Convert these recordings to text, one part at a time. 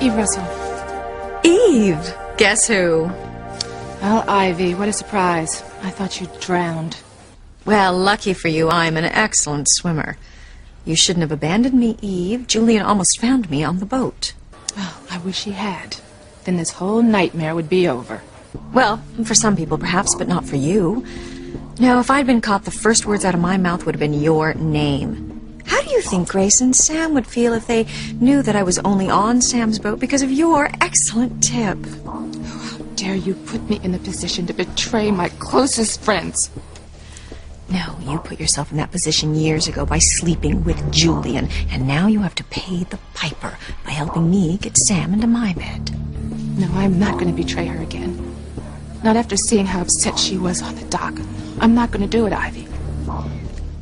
Eve Russell. Eve! Guess who? Well, Ivy, what a surprise. I thought you'd drowned. Well, lucky for you, I'm an excellent swimmer. You shouldn't have abandoned me, Eve. Julian almost found me on the boat. Oh, I wish he had. Then this whole nightmare would be over. Well, for some people perhaps, but not for you. No, if I'd been caught, the first words out of my mouth would have been your name. How do you think Grace and Sam would feel if they knew that I was only on Sam's boat because of your excellent tip? Oh, how dare you put me in the position to betray my closest friends? No, you put yourself in that position years ago by sleeping with Julian, and now you have to pay the piper by helping me get Sam into my bed. No, I'm not going to betray her again. Not after seeing how upset she was on the dock. I'm not going to do it, Ivy.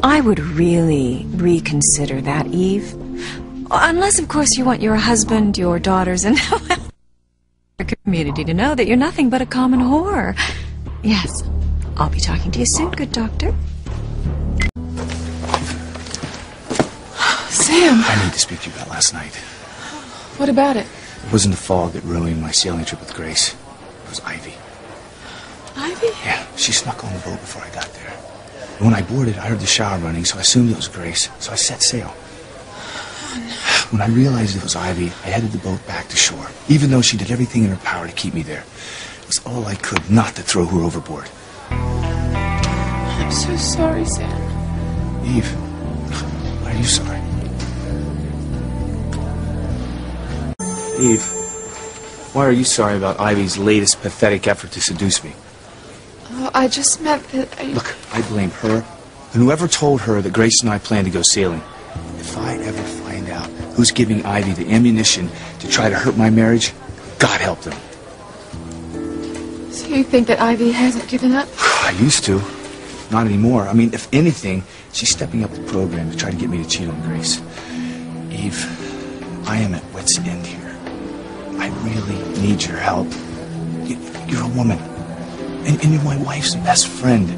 I would really reconsider that, Eve. Unless, of course, you want your husband, your daughters, and your community to know that you're nothing but a common whore. Yes, I'll be talking to you soon, good doctor. Sam, I need to speak to you about last night. what about it? It wasn't the fog that ruined my sailing trip with Grace. It was Ivy. Ivy? Yeah, she snuck on the boat before I got there. And when I boarded, I heard the shower running, so I assumed it was Grace. So I set sail. When I realized it was Ivy, I headed the boat back to shore, even though she did everything in her power to keep me there. It was all I could not to throw her overboard. I'm so sorry, Sam. Eve, why are you sorry? Eve, why are you sorry about Ivy's latest pathetic effort to seduce me? I just meant that I... Look, I blame her and whoever told her that Grace and I plan to go sailing. If I ever find out who's giving Ivy the ammunition to try to hurt my marriage, God help them. So you think that Ivy hasn't given up? I used to. Not anymore. I mean, if anything, she's stepping up the program to try to get me to cheat on Grace. Eve, I am at wit's end here. I really need your help. You're a woman. And, and you're my wife's best friend.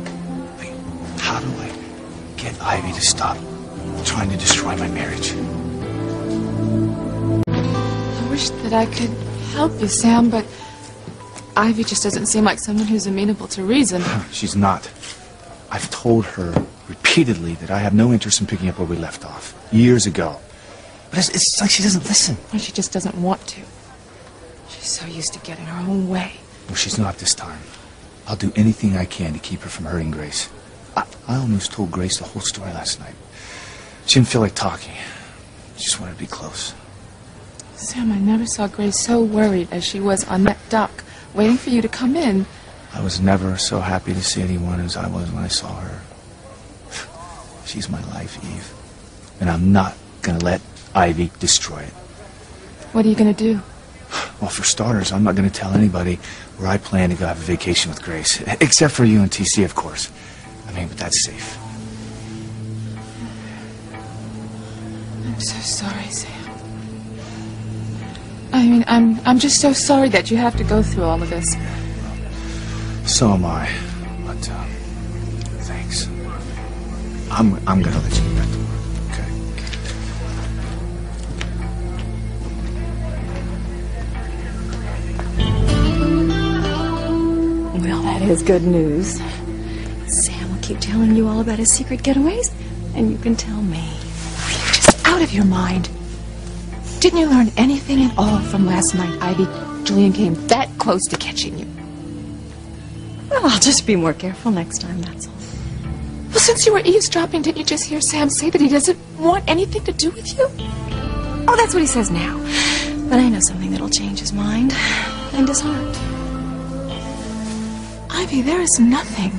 Like, how do I get Ivy to stop trying to destroy my marriage? I wish that I could help you, Sam, but Ivy just doesn't seem like someone who's amenable to reason. She's not. I've told her repeatedly that I have no interest in picking up where we left off years ago. But it's, it's like she doesn't listen. Or she just doesn't want to. She's so used to getting her own way. Well, she's not this time. I'll do anything I can to keep her from hurting Grace. I, I almost told Grace the whole story last night. She didn't feel like talking. She just wanted to be close. Sam, I never saw Grace so worried as she was on that dock, waiting for you to come in. I was never so happy to see anyone as I was when I saw her. She's my life, Eve. And I'm not gonna let Ivy destroy it. What are you going to do? Well, for starters, I'm not gonna tell anybody where I plan to go have a vacation with Grace. Except for you and TC, of course. I mean, but that's safe. I'm so sorry, Sam. I mean, I'm I'm just so sorry that you have to go through all of this. So am I. But, uh, thanks. I'm, I'm gonna let you get back to work, Well, that is good news. Sam will keep telling you all about his secret getaways, and you can tell me. You're just out of your mind. Didn't you learn anything at all from last night, Ivy? Julian came that close to catching you. Well, I'll just be more careful next time, that's all. Well, since you were eavesdropping, didn't you just hear Sam say that he doesn't want anything to do with you? Oh, that's what he says now. But I know something that'll change his mind and his heart. Ivy, there is nothing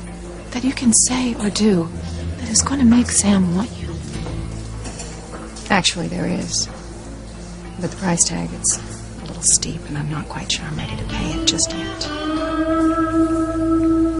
that you can say or do that is going to make Sam want you. Actually, there is. But the price tag, it's a little steep, and I'm not quite sure I'm ready to pay it just yet.